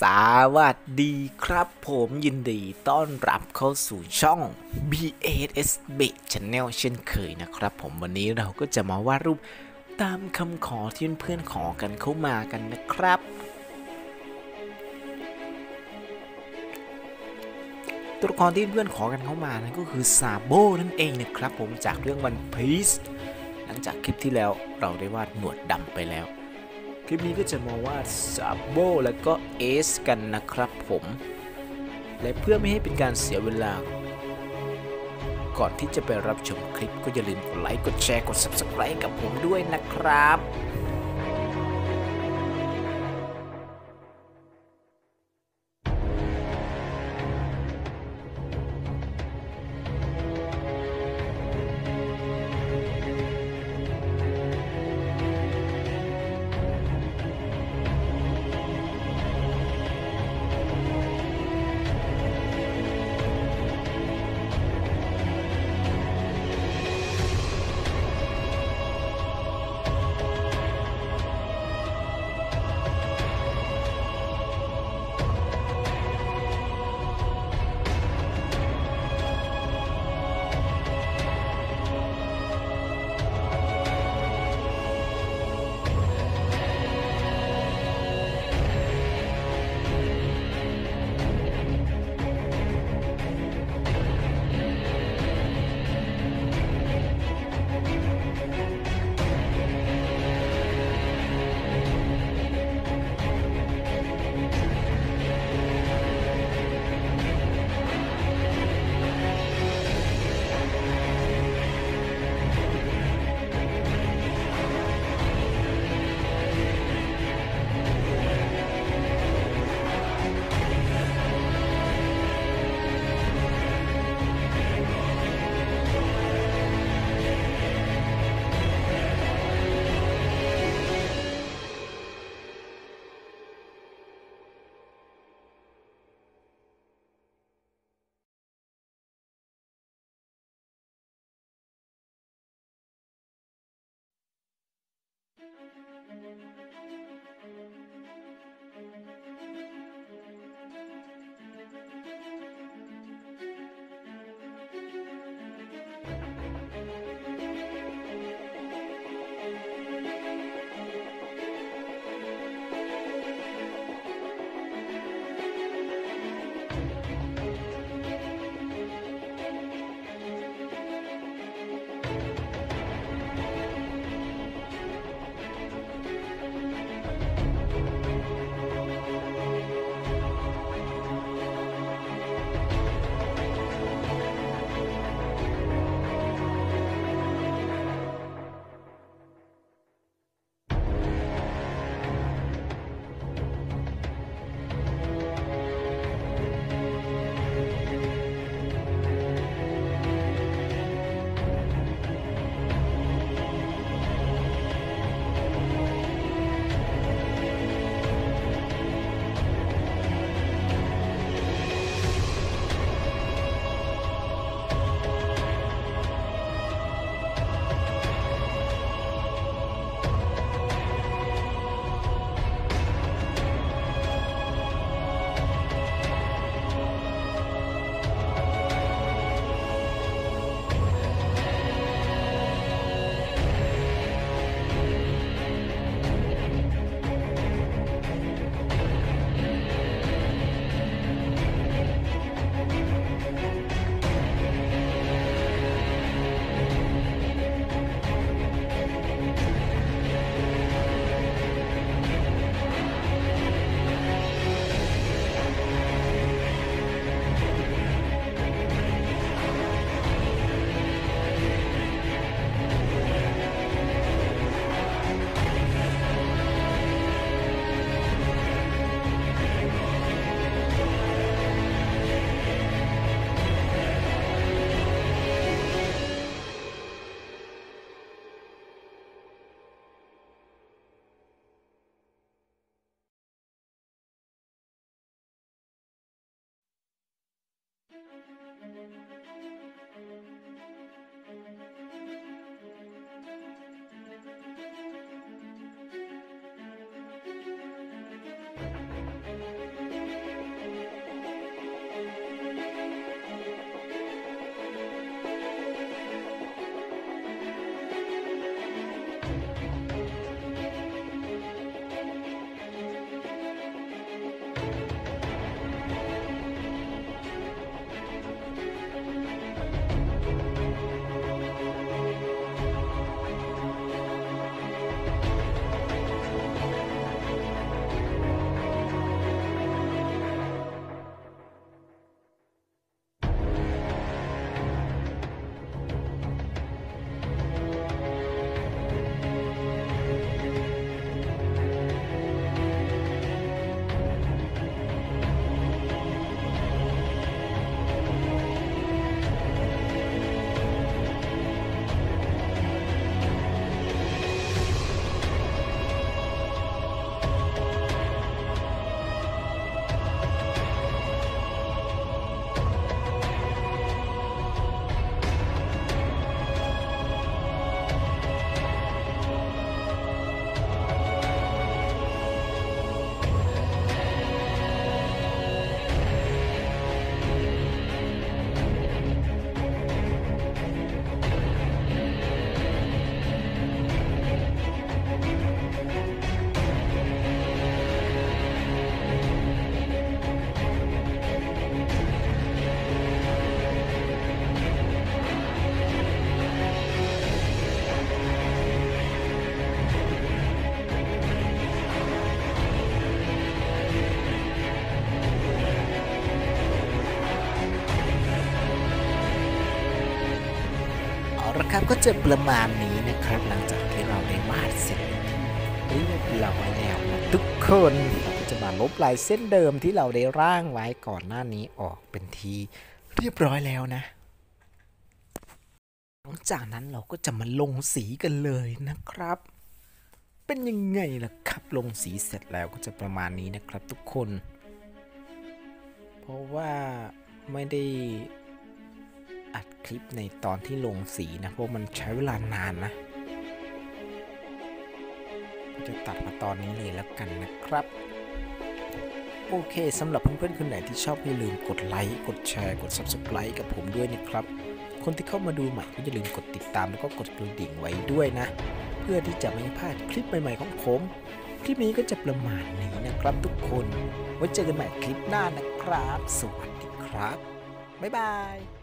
สวัสดีครับผมยินดีต้อนรับเข้าสู่ช่อง BAS b a Channel เช่นเคยนะครับผมวันนี้เราก็จะมาวาดรูปตามคำขอที่เพื่อนๆขอกันเข้ามากันนะครับ ตัวละครที่เพื่อนขอกันเข้ามานั่นก็คือซาโบนั่นเองนะครับผมจากเรื่องวันพีซหลังจากคลิปที่แล้วเราได้วาดหนวดดำไปแล้ว คลิปนี้ก็จะมาวาดซาโบและก็เอสกันนะครับผม และเพื่อไม่ให้เป็นการเสียเวลา ก่อนที่จะไปรับชมคลิปก็อย่าลืมกดไลค์ กดแชร์ กด Subscribe กับผมด้วยนะครับ Thank you. นะครับก็จะประมาณนี้นะครับ หลังจากที่เราได้วาดเสร็จเรียบร้อยแล้วนะทุกคนเราก็จะมาลบลายเส้นเดิมที่เราได้ร่างไว้ก่อนหน้านี้ออกเป็นทีเรียบร้อยแล้วนะหลังจากนั้นเราก็จะมาลงสีกันเลยนะครับ เป็นยังไงล่ะครับ ลงสีเสร็จแล้วก็จะประมาณนี้นะครับทุกคน เพราะว่าไม่ได้ คลิปในตอนที่ลงสีนะเพราะมันใช้เวลานานนะ จะตัดมาตอนนี้เลยแล้วกันนะครับโอเคสำหรับเพื่อนๆคนไหนที่ชอบอย่าลืมกดไลค์กดแชร์กด Subscribe กับผมด้วยนะครับ คนที่เข้ามาดูใหม่ก็อย่าลืมกดติดตามแล้วก็กดกระดิ่งไว้ด้วยนะ เพื่อที่จะไม่พลาดคลิปใหม่ๆของผม คลิปนี้ก็จะประมาณนี้นะครับทุกคน ไว้เจอกันใหม่คลิปหน้านะครับ สวัสดีครับ บ๊ายบาย